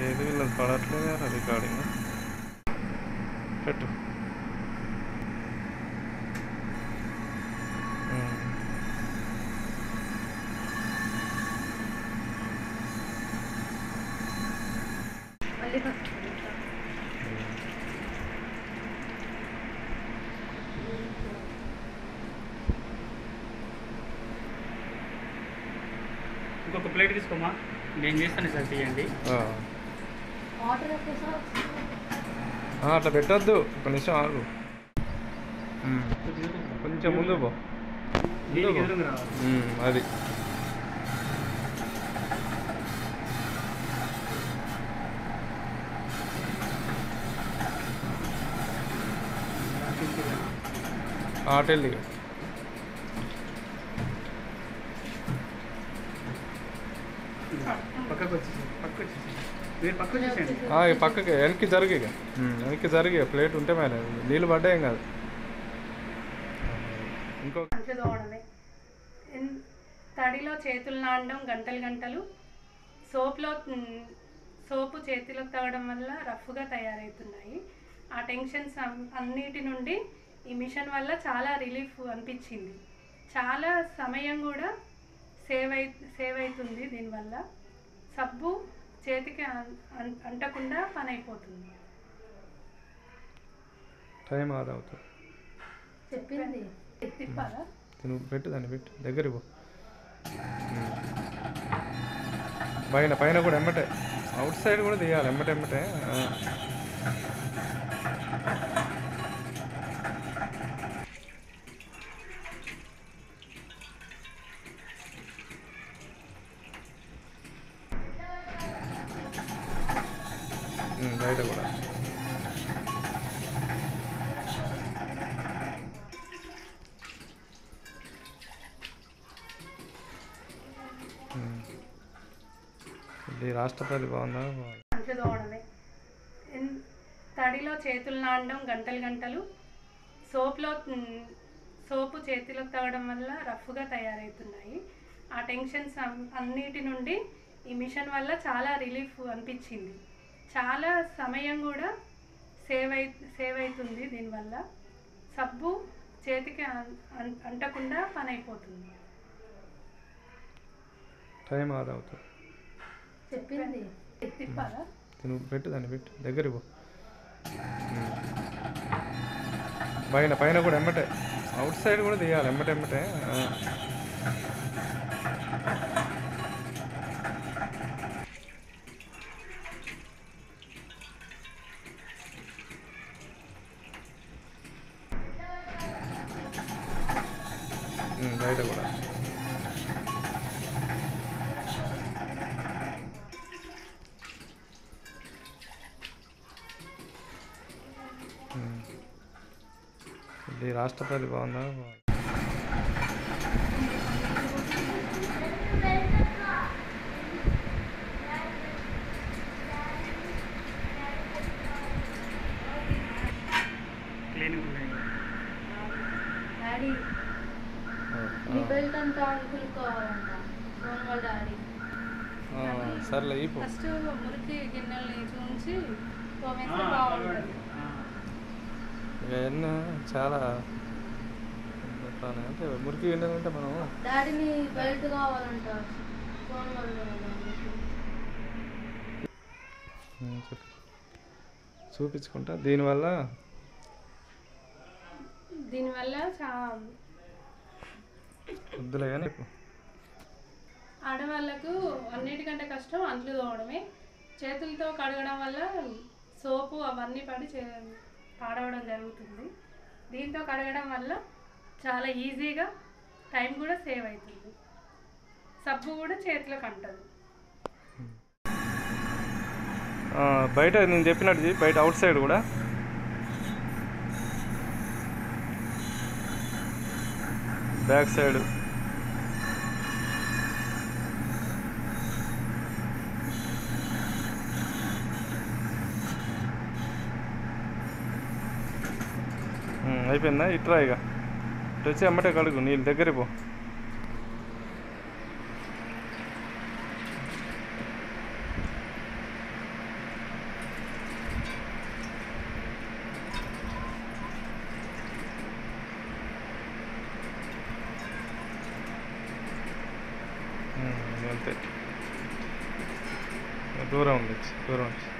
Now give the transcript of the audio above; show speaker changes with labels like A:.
A: ఏది వీళ్ళది పడట్లేదు కదా రికార్డింగ్ పెట్టు.
B: ఇంకొక ప్లేట్ తీసుకోమా? నేను చేస్తాను సార్ తీయండి
A: ఆ.
C: వాటర్ ఒకేసారి
A: ఆ, అట్లా పెట్టొద్దు. ఒక నిమిషం ఆగు. కొంచెం ముందు పో. అది. ఆటెళ్ళి
B: పక్కకు మీరు పక్కకు వచ్చేసేయండి
A: ఆ, ఈ పక్కకి వెనక్కి జరిగి వెనక్కి జరిగి ప్లేట్ ఉంటే మేలే. నీళ్ళు పడ్డాయేం కాదు. ఇంకో
D: తడిలో చేతులు నానడం గంటలు గంటలు. సోప్లో సోపు చేతిలోకి తగ్గడం వల్ల రఫ్గా తయారవుతున్నాయి. ఆ టెన్షన్స్ అన్- అన్నిటి నుండి ఈ మిషన్ వల్ల చాలా రిలీఫ్ అనిపించింది. చాలా సమయం కూడా సేవ్ అయి సేవ్ అవుతుంది దీనివల్ల. సబ్బు చేతికి అంటకుండా పని అయిపోతుంది
A: టైం ఆదా అవుతుంది.
C: చెప్పింది.
A: నువ్వు పెట్టు దాన్ని పెట్టు. దగ్గర పో. పైన పైన కూడా ఎమ్మటే. అవుట్ సైడ్ కూడా తీయాలి ఎమ్మటే ఎమ్మటే. బయట కూడా. ఇది రాష్ట్రపతి బాగుందా?
D: తడిలో చేతులు నాడడం గంటలు గంటలు. సోప్లో సోపు చేతిలోకి తగ్గడం వల్ల రఫ్గా తయారవుతున్నాయి. ఆ టెన్షన్స్ అన్- అన్నిటి నుండి ఈ మిషన్ వల్ల చాలా రిలీఫ్ అనిపించింది. చాలా సమయం కూడా సేవ్ అయి సేవ్ అవుతుంది దీనివల్ల. సబ్బు చేతికి అంటకుండా పని అయిపోతుంది
A: టైం ఆదా అవుతుంది
C: చెప్పింది
A: నువ్వు పెట్టు దాన్ని పెట్టు. దగ్గర. పైన పైన కూడా ఎమ్మటే. అవుట్ సైడ్ కూడా తీయాలి ఎమ్మటే ఎమ్మటే. బయట కూడా ఉమ్. ఇది రాష్ట్రపతి బాగుందా సర్లే
D: ఫస్ట్ మురికి గిన్నెల్ని చూసి తోమేస్తే బాగుంటుంది.
A: ఇవన్నీ చాలా. అంటే మురికి ఏంటంటే మనం
C: డాడీ నీ బెల్ట్ కావాలంట ఫోన్
A: చూపించుకుంటా. దీనివల్ల?
D: దీనివల్ల
A: వద్దులే కానీ.
D: ఆడవాళ్ళకు అన్నిటికంటే కష్టం అంట్లు తోమడమే. చేతులతో కడగడం వల్ల సోపు అవన్నీ పడి పాడవడం జరుగుతుంది. దీంతో కడగడం వల్ల చాలా ఈజీగా టైం కూడా సేవ్ అవుతుంది సబ్బు కూడా చేతిలోకి అంటదు.
A: ఆ, బయట నేను చెప్పినట్టు బయట అవుట్ సైడ్ కూడా. Back side. అయిపోయిందా ఇట్రా ఇక ఇటు వచ్చి అమ్మటే కడుగు నీళ్ళ దగ్గర పో అంతే దూరం ఉంది దూరం ఉంది